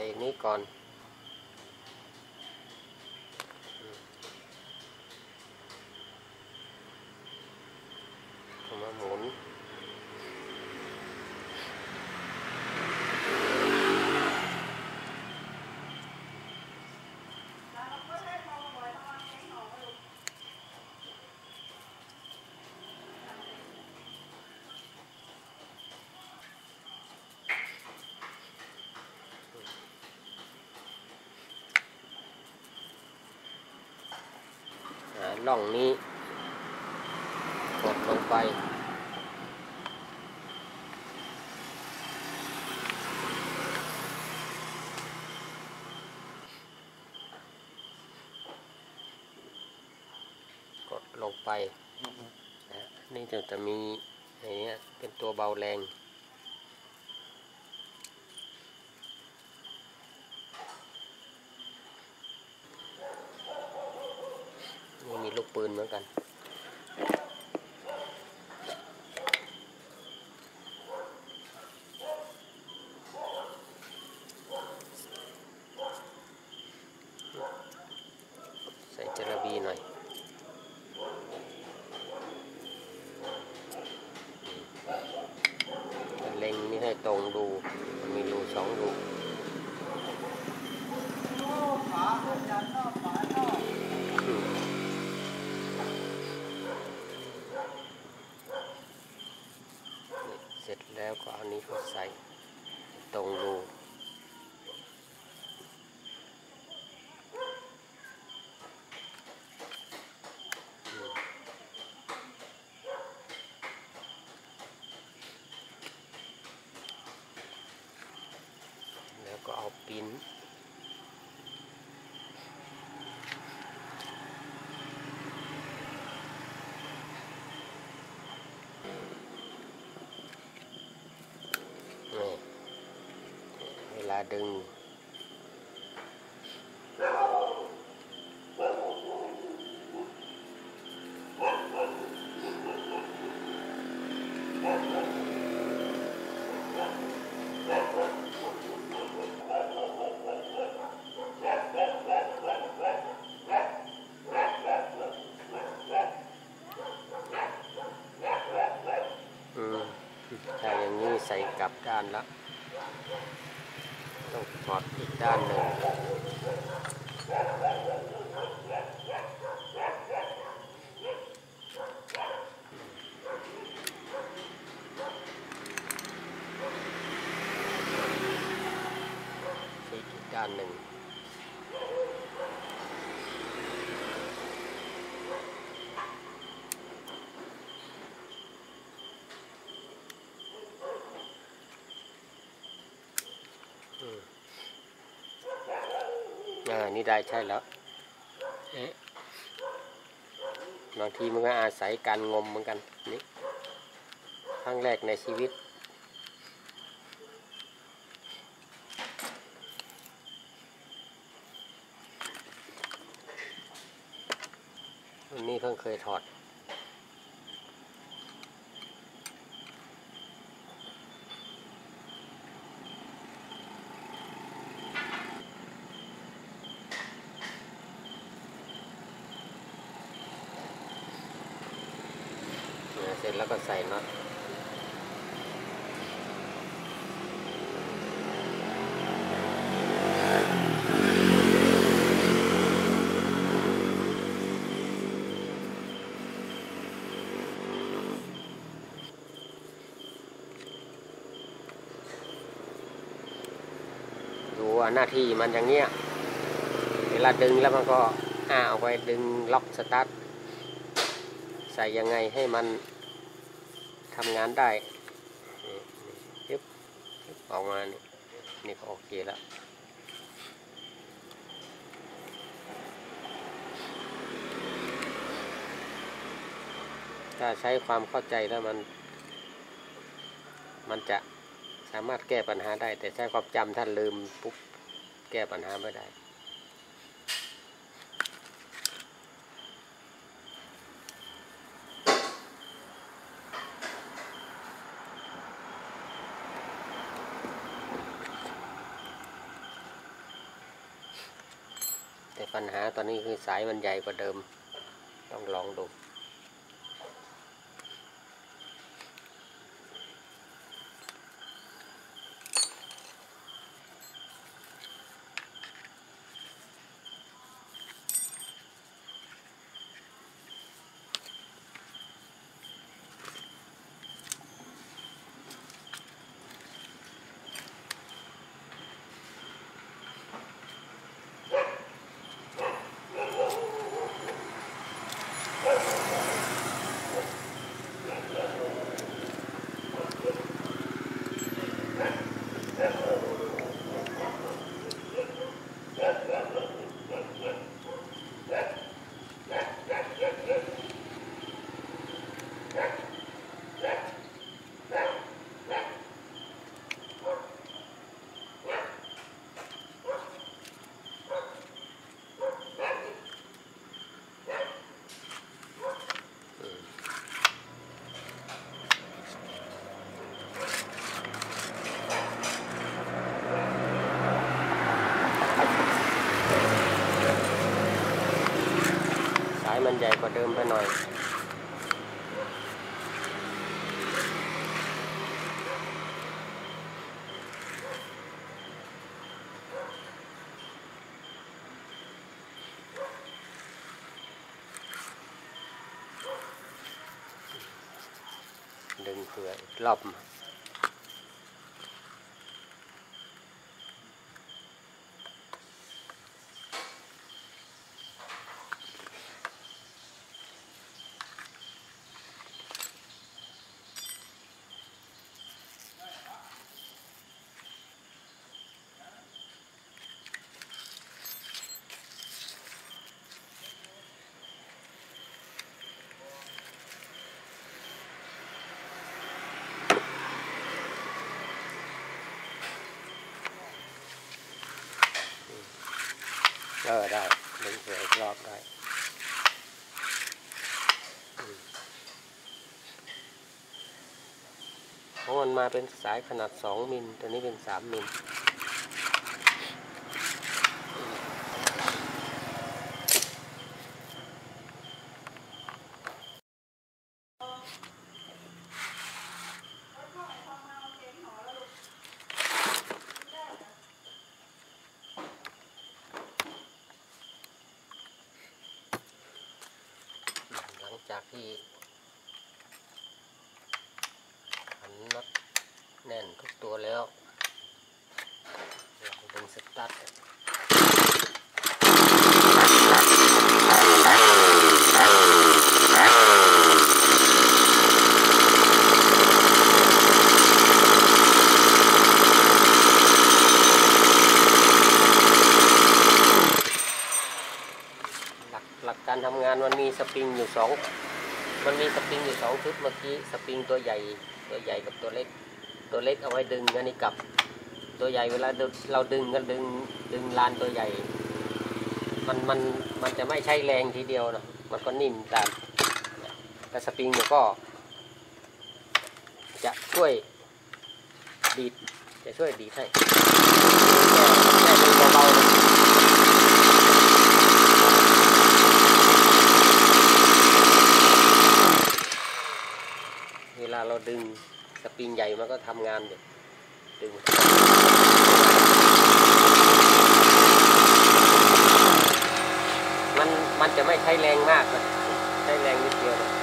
ในนี้ก่อน ล่องนี้กดลงไป กดลงไปนะนี่จะจะมีอย่างเนี้ยเป็นตัวเบาแรง นี่มีลูก ปืนเหมือนกัน ใส่เจลาบีหน่อย เล็งนี่ให้ตรงดู มันมีรูสองรู อืมนี่เสร็จ แล้วก็เอานี้ก็ใส่ตรงรูแล้วก็เอาปิ้น ลาดึง อืมถ้าอย่างนี้ใส่กลับด้านละต้องถอ ดอีกด้านหนึ่งอีกด้านหนึ่ง อ่านี่ได้ใช่แล้วบางทีมันก็อาศัยการงมเหมือนกันนี่ครั้งแรกในชีวิตวันนี่เพิ่งเคยถอด เนี่ยเสร็จ แล้วก็ใส่น็อตดูว่าหน้าที่มันอย่างเงี้ย เวลาดึงแล้วมันก็อ้าเอาไปดึงล็อกสตาร์ทใส่ยังไงให้มัน ทำงานได้นี่นี่ยึบยึบออกมานี่นี่ก็โอเคแล้วถ้าใช้ความเข้าใจแล้วมัน มันจะสามารถแก้ปัญหาได้ แต่ใช้ความจำท่านลืมปุ๊บแก้ปัญหาไม่ได้ ปัญหาตอนนี้คือสายมันใหญ่กว่าเดิม ต้องลองดู มันใหญ่กว่าเดิมไปหน่อย ดึงเผื่อรอบ ออได้ดึงเผื่ออีกรอบได้อืมเพราะมันมาเป็นสายขนาด2มิลตัวนี้เป็น3มิลง จากที่หันน็อตแน่นทุกตัวแล้วเราดึงสตาร์ทหลักหลักการทำงานมันมีสปริงอยู่สอง มันมีสปริงอยู่สอง ชุดเมื่อกี้สปริงตัวใหญ่ตัวใหญ่กับตัวเล็ก ตัวเล็กเอาไว้ดึงอันนี้กลับ ตัวใหญ่เวลาเราดึงก็ดึงดึงลานตัวใหญ่ มันมันมันจะไม่ใช้แรงทีเดียวนะมันก็นิ่มตามแต่สปริงมันก็ จะช่วยดีดจะช่วยดีดให้แค่แค่ดึงเบาๆนะ เวลาเราดึงสปริงใหญ่มันก็ทำงานอยู่ดึงมันมันจะไม่ใช้แรงมากนะใช้แรงนิดเดียวนะ